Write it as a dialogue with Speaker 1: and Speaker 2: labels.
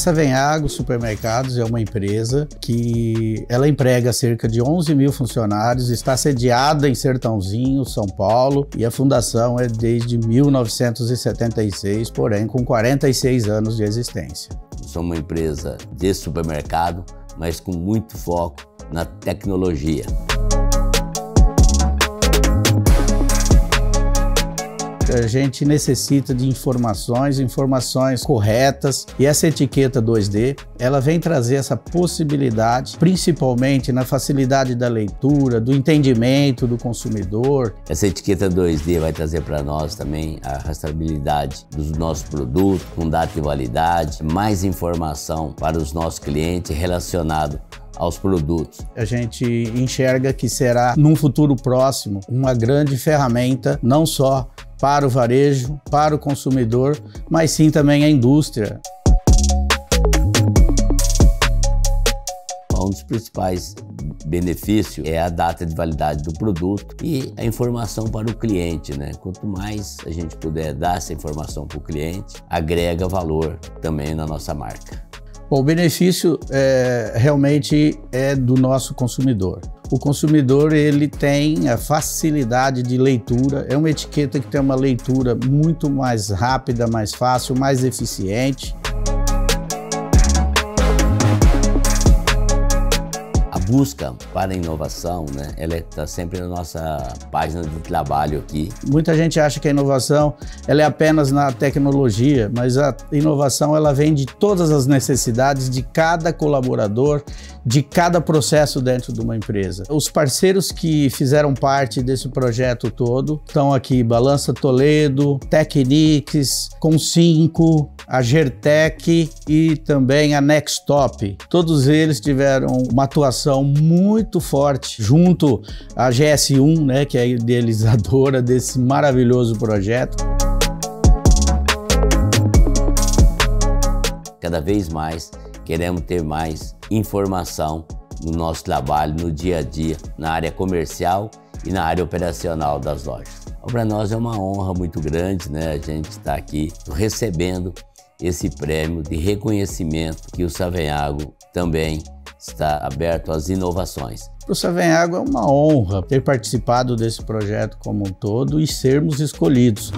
Speaker 1: Savenhago Supermercados é uma empresa que ela emprega cerca de 11 mil funcionários, está sediada em Sertãozinho, São Paulo, e a fundação é desde 1976, porém com 46 anos de existência.
Speaker 2: Somos uma empresa de supermercado, mas com muito foco na tecnologia.
Speaker 1: A gente necessita de informações, informações corretas e essa etiqueta 2D, ela vem trazer essa possibilidade, principalmente na facilidade da leitura, do entendimento do consumidor.
Speaker 2: Essa etiqueta 2D vai trazer para nós também a rastreabilidade dos nossos produtos, com data de validade, mais informação para os nossos clientes relacionado aos produtos.
Speaker 1: A gente enxerga que será, num futuro próximo, uma grande ferramenta, não só para o varejo, para o consumidor, mas sim também a indústria.
Speaker 2: Um dos principais benefícios é a data de validade do produto e a informação para o cliente. Né? Quanto mais a gente puder dar essa informação para o cliente, agrega valor também na nossa marca.
Speaker 1: Bom, o benefício é, realmente é do nosso consumidor. O consumidor ele tem a facilidade de leitura, é uma etiqueta que tem uma leitura muito mais rápida, mais fácil, mais eficiente.
Speaker 2: busca para a inovação, né, ela está sempre na nossa página de trabalho aqui.
Speaker 1: Muita gente acha que a inovação ela é apenas na tecnologia, mas a inovação ela vem de todas as necessidades de cada colaborador, de cada processo dentro de uma empresa. Os parceiros que fizeram parte desse projeto todo estão aqui Balança Toledo, Techniques, Com5, a Gertec e também a Nextop. Todos eles tiveram uma atuação muito forte junto à GS1, né, que é a idealizadora desse maravilhoso projeto.
Speaker 2: Cada vez mais queremos ter mais informação no nosso trabalho, no dia a dia, na área comercial e na área operacional das lojas. Para nós é uma honra muito grande, né? A gente está aqui recebendo esse prêmio de reconhecimento que o Savenhago também está aberto às inovações.
Speaker 1: Para o Savenhago é uma honra ter participado desse projeto como um todo e sermos escolhidos.